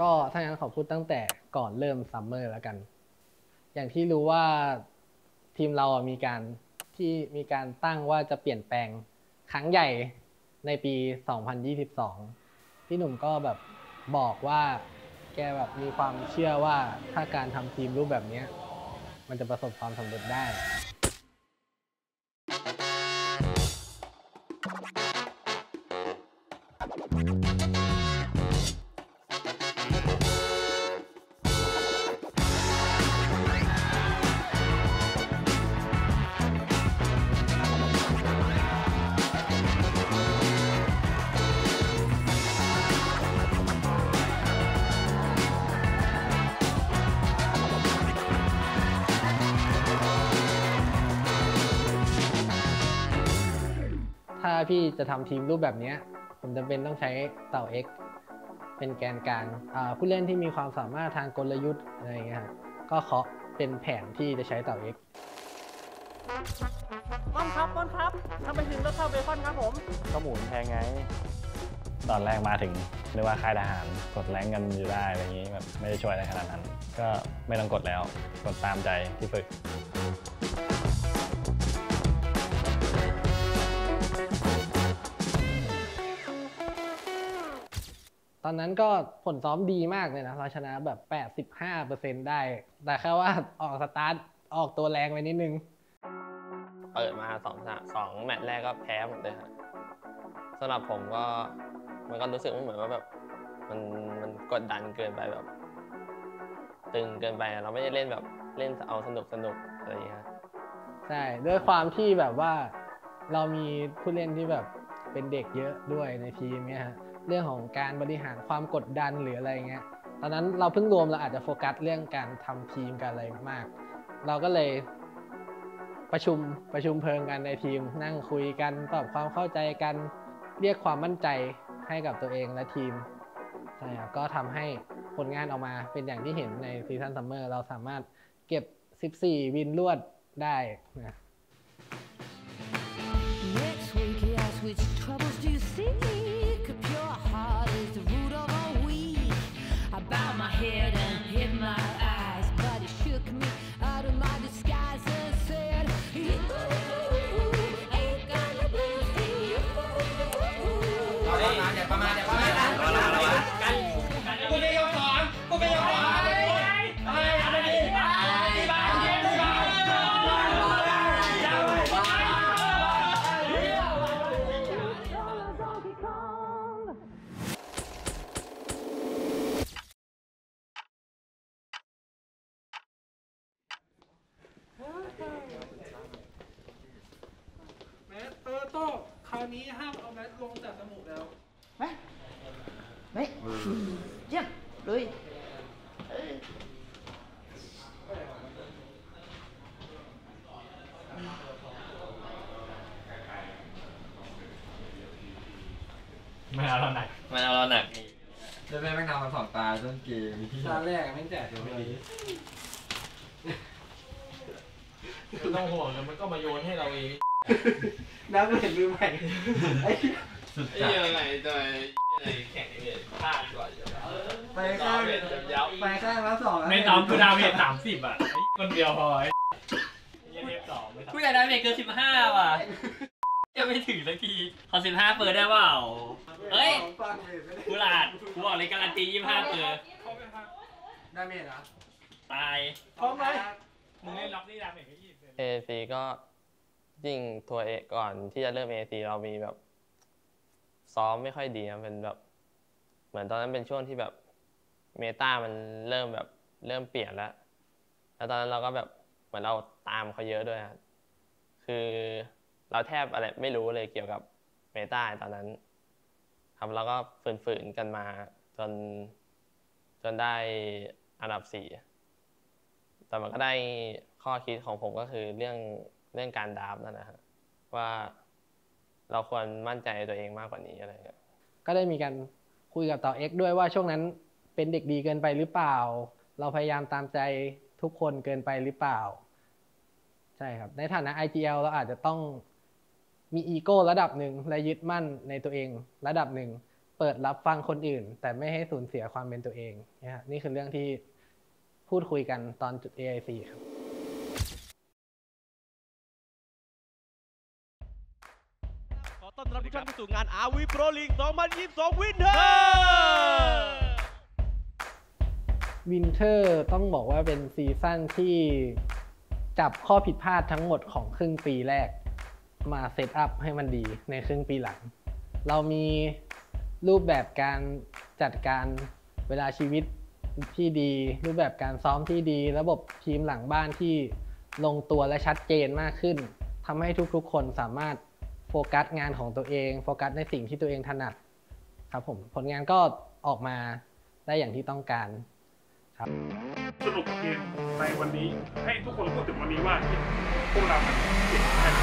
ก็ถ้างั้นขอพูดตั้งแต่ก่อนเริ่มซัมเมอร์แล้วกัน อย่างที่รู้ว่าทีมเราอะมีการที่มีการตั้งว่าจะเปลี่ยนแปลงครั้งใหญ่ในปี 2022 พี่หนุ่มก็แบบบอกว่าแกแบบมีความเชื่อว่าถ้าการทำทีมรูปแบบนี้ มันจะประสบความสำเร็จได้ พี่จะทำทีมรูปแบบเนี้ยผมจำเป็นต้องใช้เต่า X เป็นแกนกลางอ่าผู้เล่นที่มีความสามารถทางกลยุทธ์อะไรอย่างเงี้ยครับก็เคาะเป็นแผนที่จะใช้เต่า X ต้นครับต้นครับทำไปถึงเลือกเข้าเบคอนครับผมก็หมุนแพงไง ตอนแรกมาถึงนึกว่าค่ายทหารกดแรงกันอยู่ได้อะไรอย่างนี้แบบไม่ได้ช่วยอะไรขนาดนั้น ก็ไม่ต้องกดแล้วกดตามใจที่ฝึก ตอนนั้นก็ผลซ้อมดีมากเลยนะเราชนะแบบ 85%ได้ แต่แค่ว่าออกสตาร์ทออกตัวแรงไปนิดนึง เปิดมาสองสนามสองแมตช์แรกก็แพ้หมดเลยครับสำหรับผมก็มันก็รู้สึกว่าเหมือนว่าแบบมันมันกดดันเกินไปแบบ ตึงเกินไปเราไม่ได้เล่นแบบเล่นเอาสนุกสนุกอะไรอย่างเงี้ยครับใช่ด้วยความที่แบบว่าเรามีผู้เล่นที่แบบเป็นเด็กเยอะด้วยในทีมเนี่ยฮะ เรื่องของการบริหารความกดดันหรืออะไรเงี้ยตอนนั้นเราเพิ่งรวมเราอาจจะโฟกัสเรื่องการทำทีมกันอะไรมาก เราก็เลยประชุมประชุมเพลิงกันในทีม นั่งคุยกันปรับความเข้าใจกันเรียกความมั่นใจให้กับตัวเองและทีมใช่ครับก็ทำให้ผลงานออกมาเป็นอย่างที่เห็นใน season summer เราสามารถเก็บ 14 วินรวดได้นะ Next week he ลงจากจมูกแล้ว Đấy. Chưa. Đuôi. ไม่เอาแล้วไหนมันเอาเราหนักจะแม่แม่งทำมาสองตาต้นเกมที่ตอนแรกไม่แจกเลยไม่ดีไม่ต้องห่วงนะมันก็มาโยนให้เราเอง แล้วก็เห็นมือใหม่สุดไอ้จัดยังไงตัวไอ้แข่งนี่พลาดก่อนไปข้างไปข้างแล้วสองไม่ตอมคือดาวเมจสามสิบอะไอ้คนเดียวพอไอ้เหี้ยเทปสองไม่ทำ ผู้ใหญ่ดาเมจเกินสิบห้าว่ะยังไม่ถึงสักทีขอสิบห้าเปิดได้เปล่า เฮ้ยกูหลาดกูบอกเลยการันตียี่ห้าเปิดดาเมจเหรอตาย พร้อมไหม มึงเล่นล็อกนี่ damage แค่ยี่สิบ AIC ก็ จริงทัวร์เอก่อนที่จะเริ่ม AIC เรามีแบบ ซ้อมไม่ค่อยดีนะเป็นแบบ เหมือนตอนนั้นเป็นช่วงที่แบบ meta มันเริ่มแบบเริ่มเปลี่ยนแล้ว แล้วตอนนั้นเราก็แบบเหมือนเราตามเขาเยอะด้วยครับคือเราแทบอะไรไม่รู้เลยเกี่ยวกับ meta ตอนนั้นครับแล้วก็ฝืนๆกันมาจนจนได้อันดับสี่แต่มันก็ได้ข้อคิดของผมก็คือเรื่อง เรื่องการดราฟนั่นนะฮะว่าเราควรมั่นใจตัวเองมากกว่านี้อะไรเงี้ยก็ได้มีการคุยกับต่อ X ด้วยว่าช่วงนั้นเป็นเด็กดีเกินไปหรือเปล่า เราพยายามตามใจทุกคนเกินไปหรือเปล่า ใช่ครับ ในฐานะ IGL เราอาจจะต้องมีอีโก้ระดับหนึ่งและยึดมั่นในตัวเองระดับหนึ่ง เปิดรับฟังคนอื่น แต่ไม่ให้สูญเสียความเป็นตัวเองนี่ยฮะนี่คือเรื่องที่พูดคุยกันตอนจุด AIC ครับ ขอบทุกท่านเข้าสู่งาน RoV Pro League 2022 Winter Winter ต้องบอกว่าเป็นซีซั่นที่จับข้อผิดพลาดทั้งหมดของครึ่งปีแรก มาเซตอัพให้มันดีในครึ่งปีหลัง เรามีรูปแบบการจัดการเวลาชีวิตที่ดี รูปแบบการซ้อมที่ดี ระบบทีมหลังบ้านที่ลงตัวและชัดเจนมากขึ้นทำให้ทุกๆ คนสามารถ โฟกัสงานของตัวเองโฟกัสในสิ่งที่ตัวเองถนัดครับผมผลงานก็ออกมาได้อย่างที่ต้องการครับสรุปเกมในวันนี้ให้ทุกคนพูดถึงวันนี้ว่าพวกเรามันเก่งแค่ไหน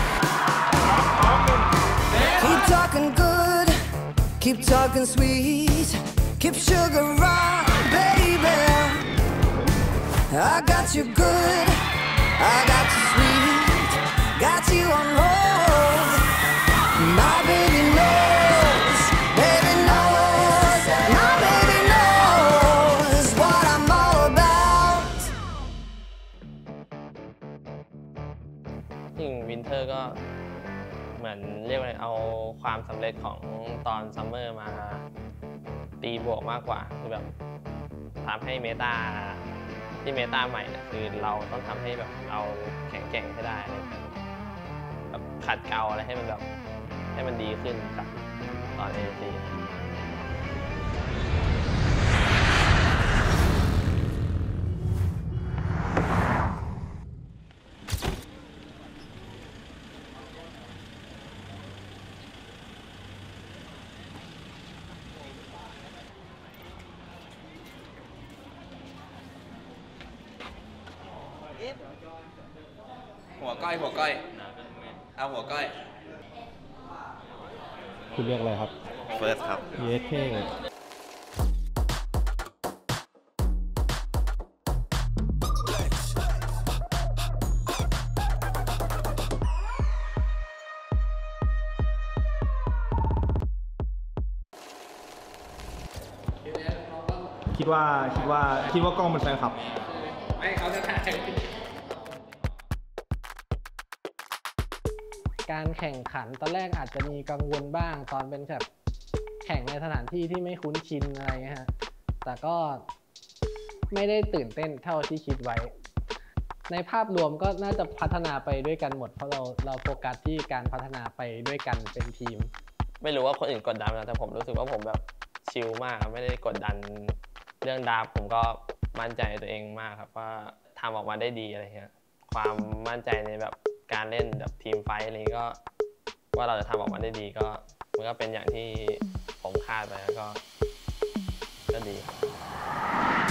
Keep talking good, keep talking sweet, keep sugar on, baby. I got you good, I got you sweet, got you on เอาความสำเร็จของตอน Summer มาตีบวกมากกว่าคือแบบทำให้ meta ที่ meta ใหม่เนี่ยคือเราต้องทำให้แบบเราแข็งแกร่งให้ได้อะไรแบบขัดเกลาอะไรให้มันแบบให้มันดีขึ้นกับตอน AIC หัวก้อยหัวก้อยเอาหัวก้อยคุณเรียกอะไรครับเฟิร์สครับเยสเท่คิดว่าคิดว่าคิดว่ากล้องเป็นแฟนคลับ ไม่เขาจะ การแข่งขันตอนแรกอาจจะมีกังวลบ้าง ตอนเป็นแบบแข่งในสถานที่ที่ไม่คุ้นชินอะไรเงี้ยฮะแต่ก็ไม่ได้ตื่นเต้นเท่าที่คิดไว้ ในภาพรวมก็น่าจะพัฒนาไปด้วยกันหมด เพราะเราเราโฟกัสที่การพัฒนาไปด้วยกันเป็นทีม ไม่รู้ว่าคนอื่นกดดันนะแต่ผมรู้สึกว่าผมแบบชิลมากไม่ได้กดดันเรื่องดราฟผมก็มั่นใจตัวเองมากครับว่าทำออกมาได้ดีอะไรเงี้ยความมั่นใจในแบบ การเล่นแบบทีมไฟอะไรนี้ก็ ว่าเราจะทำออกมาได้ดีก็ มันก็เป็นอย่างที่ผมคาดไปแล้วก็ ก็ดีครับ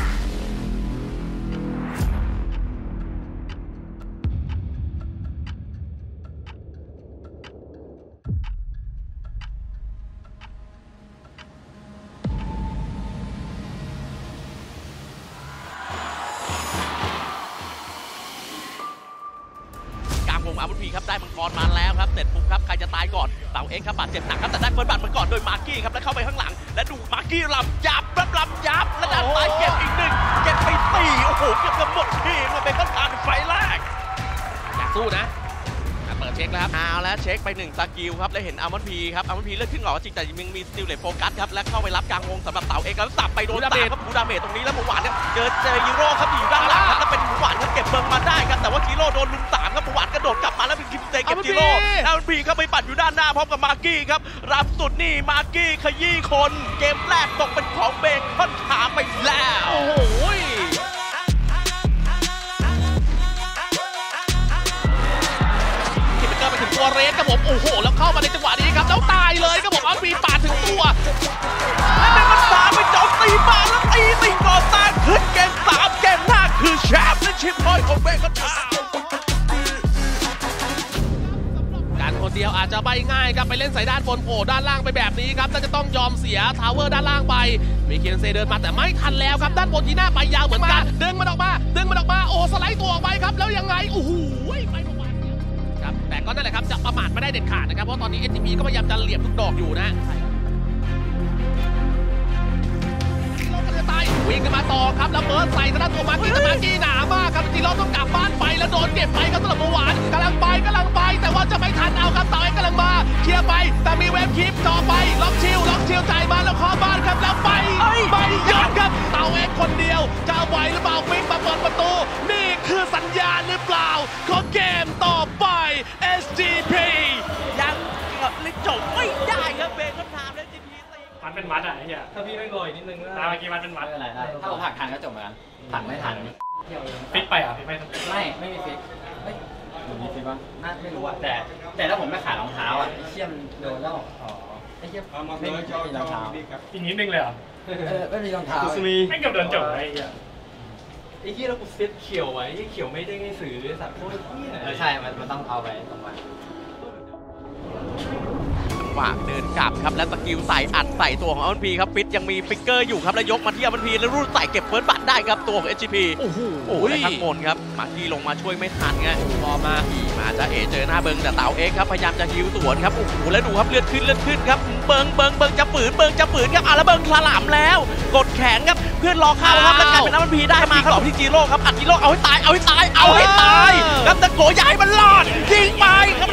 ีครับได้มังกรมาแล้วครับเสร็จปุ๊บครับใครจะตายก่อนเต่าเอ็กครับบาดเจ็บหนักครับแต่ได้เฟิร์สบัตรมาก่อนโดยมาร์กี้ครับแล้วเข้าไปข้างหลัง และดูมาร์กี้ลำยับรับลำยับและดันซ้ายเก็บอีกหนึ่งเก็บไปสี่โอ้โหเก็บกันหมดทีมมาเป็นข้นการไฟแรกอยากสู้นะ เช็คแล้วครับเอาแล้วเช็คไปหนึ่งสกิลครับแล้วเห็นอาร์มอนพีครับอาร์มอนพีเลือกขึ้นหรอจริงแต่ยังมีสติลเลตโฟกัสครับและเข้าไปรับกลางวงสำหรับเต่าเอ็กซ์แล้วสับไปโดนตาครับบูดาเมจตรงนี้แล้วหมูหวานเนี่ยเจอเจอยูโร่ครับอยู่ด้านหลังครับแล้วเป็นหมูหวานครับเก็บเบิงมาได้ครับแต่ว่ากิโร่โดนลุมสามครับหมูหวานกระโดดกลับมาแล้วเป็นคิมเซเก็บกิโร่อาร์มอนพีเข้าไปปัดอยู่ด้านหน้าพร้อมกับมาร์กี้ครับรับสุดนี่มาร์กี้ขยี้คน เกมแรกตกเป็นของเบงค่อนขามไปแล้วโอ้โห ตัวเรสครับผมโอ้โหแล้วเข้ามาในจังหวะนี้ครับแล้วตายเลยครับผมเอาปีปาดถึงตัวและเป็นมันสามไปจมตีมาแล้วตีติงก่อนแตกขึ้นเกมสามเกมหน้าคือแชมป์และชิปพอยของเบก็ทาการคนเดียวอาจจะไม่ง่ายครับไปเล่นสายด้านบนโผล่ด้านล่างไปแบบนี้ครับน่าจะต้องยอมเสียทาวเวอร์ด้านล่างไปมีเคียนเซเดินมาแต่ไม่ทันแล้วครับด้านบนทีหน้าไปยาวเหมือนกันดึงมันออกมา ดึงมันออกมาโอ้สไลด์ตัวออกไปครับแล้วยังไงโอ้โหไป นั่นแหละครับจะประมาทไม่ได้เด็ดขาดนะครับเพราะตอนนี้ SGP ก็พยายามจะเหลี่ยมทุกดอกอยู่นะต่อครับแล้วเบิร์ดใส่ทางด้าตัวมากี้แต่มากี้หนามากครับจีโร่ต้องกลับบ้านไปแล้วโดนเก็บไปครับสำหรับเมื่อวานกำลังไปกำลังไป แต่ว่าจะไม่ทันเอาครับเต่าเอ็กกำลังมาเคลียร์ไป แต่มีเวฟคลิปต่อไปล็อกชิลล็อกชิลจ่ายมาแล้วคอบ้านครับแล้วไปไปยอดครับเต่าเอ็กคนเดียวจะไหวหรือเปล่าฟิกมาเปิดประตู นี่คือสัญญาณหรือเปล่าของเกมต่อไป SGP ยังเกือบเลยจบไม่ได้ครับเบนคำถามแล้ว SGP ตีมันเป็นมัดอะไอ้เหี้ยถ้าพี่ไม่งอยนิดนึงตามเมื่อกี้มันเป็นมัดไม่เป็นไรได้ถ้าผมผลักทันก็จบเหมือนกันผลักไม่ทันฟิกไปอะฟิกไปไม่ไม่มีฟิกเฮ้ยหรือมีฟิกบ้างน่าไม่รู้อะแต่ แต่ถ้าผมไม่ขาดรองเท้าอะไอ้เชี่ยมันโดนแล้วอ๋อไอ้เชี่ยไม่มีไม่มีรองเท้าอีกนิดนึงเลยเหรอเออไม่มีรองเท้าไม่เกือบโดนจบเลยไอ้เหี้ย ไอ้ที่เรากูเซ็ตเขียวไว้เขียวไม่ได้ไงสื่อสัตว์โคตรเหี้ยเออใช่ มันมันต้องเอาไปตรงวันจังหวะเดินกลับครับ และสกิลใส่อัดใส่ตัวของอัลพีครับฟิตยังมีฟิกเกอร์อยู่ครับ แล้วยกมาที่อัลพีแล้วรูดใส่เก็บเฟิร์สบัตรได้ครับ ตัวของ HGP โอ้โหโอ้ยข้างบนครับ มาที่ลงมาช่วยไม่ทันไงพอมาอีมาจะเอเจอหน้าเบิงแต่เต่าเอ็กซ์ครับ พยายามจะฮิวสวนครับ โอ้โห แล้วดูครับเลือดขึ้นเลือดขึ้นครับ เบิงเบิงเบิงจะฝืนเบิงจะฝืนครับอะแล้วเบิงถลามแล้ว กดแขนครับ เพื่อนรอเข้าครับแล้วกลายเป็นอัลพีได้มาครับที่จีโร่ครับอัดจีโร่เอาให้ตายเอาให้ตายเอาให้ตายครับตะโกย้ายมันรอดยิงไปครับ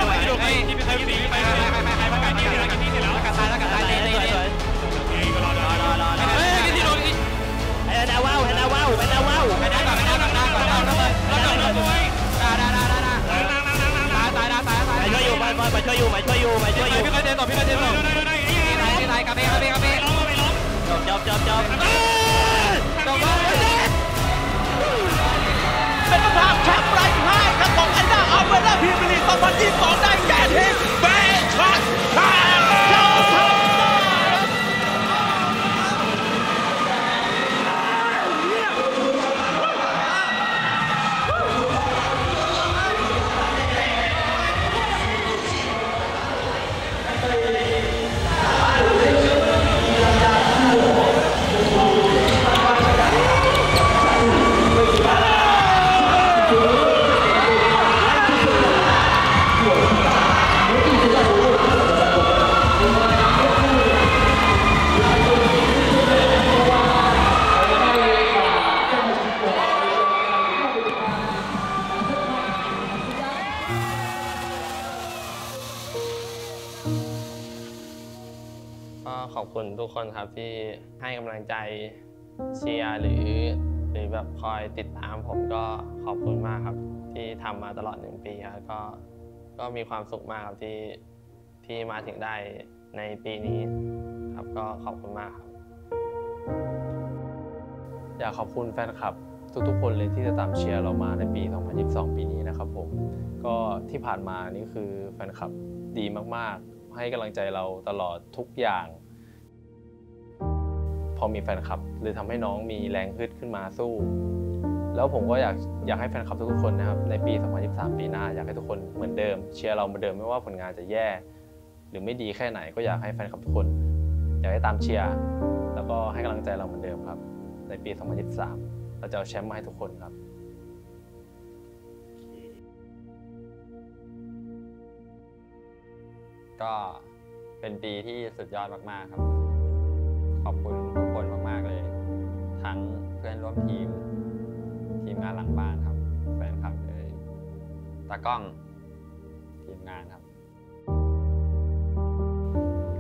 เชียร์หรือหรือแบบคอยติดตามผมก็ขอบคุณมากครับที่ทำมาตลอดหนึ่งปีครับก็ก็มีความสุขมากครับที่ที่มาถึงได้ในปีนี้ครับก็ขอบคุณมากครับอยากขอบคุณแฟนคลับทุกๆคนเลยที่จะตามเชียร์เรามาในปี 2022 ปีนี้นะครับผมก็ที่ผ่านมานี่คือแฟนคลับดีมากๆให้กำลังใจเราตลอดทุกอย่าง พอมีแฟนคลับเลยทำให้น้องมีแรงฮึดขึ้นมาสู้ แล้วผมก็อยากอยากให้แฟนคลับทุกๆคนนะครับในปี 2023 ปีหน้า อยากให้ทุกคนเหมือนเดิม เชียร์เราเหมือนเดิมไม่ว่าผลงานจะแย่ หรือไม่ดีแค่ไหนก็อยากให้แฟนคลับทุกคน อยากให้ตามเชียร์แล้วก็ให้กำลังใจเราเหมือนเดิมครับ ในปี 2023 เราจะเอาแชมป์มาให้ทุกคนครับก็เป็นปีที่สุดยอดมาก ๆ ครับ ขอบคุณ ทั้งเพื่อนร่วมทีม ทีมงานหลังบ้านครับ แฟนคลับเลยตากล้องทีมงานครับ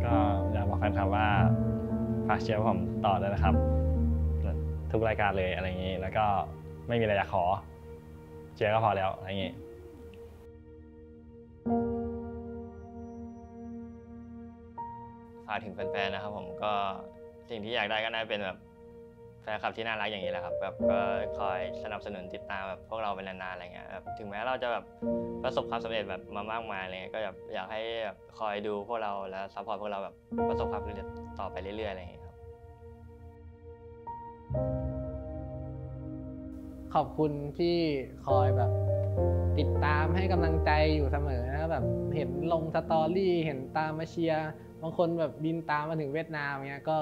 ก็อยากบอกแฟนคลับว่าฝากเชียร์ผมต่อเลยนะครับ ทุกรายการเลยอะไรอย่างนี้ แล้วก็ไม่มีอะไรอยากขอ เชียร์ก็พอแล้วอะไรอย่างนี้ฝากถึงแฟนๆนะครับผมก็สิ่งที่อยากได้ก็น่าจะเป็นแบบ แฟนคลับที่น่ารักอย่างนี้แหละครับแบบก็คอยสนับสนุนติดตามแบบพวกเราเป็นนานๆอะไรเงี้ยแบบถึงแม้เราจะแบบประสบความสำเร็จแบบมามากมายอะไรเงี้ยก็แบบอยากให้แบบคอยดูพวกเราแล้ว support พวกเราแบบประสบความสำเร็จต่อไปเรื่อยๆอะไรเงี้ยครับขอบคุณที่คอยแบบติดตามให้กำลังใจอยู่เสมอนะแบบเห็นลงสตอรี่เห็นตามมาเชียร์บางคนแบบบินตามมาถึงเวียดนามเงี้ยก็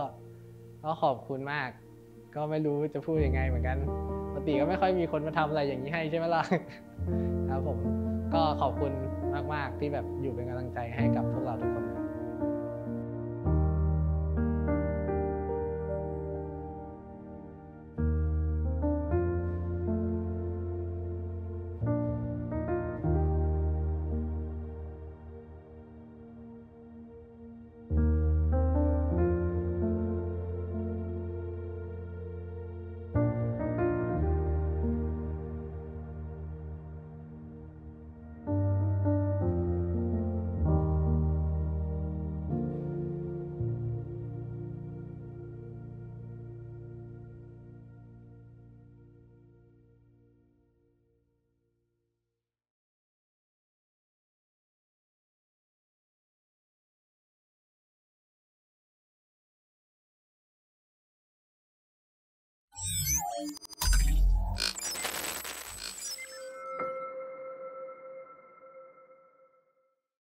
ก็ขอบคุณมาก ก็ไม่รู้จะพูดยังไงเหมือนกันปกติก็ไม่ค่อยมีคนมาทำอะไรอย่างนี้ให้ใช่ไหมล่ะครับผมก็ขอบคุณมากๆที่แบบอยู่เป็นกำลังใจให้กับพวกเราทุกคน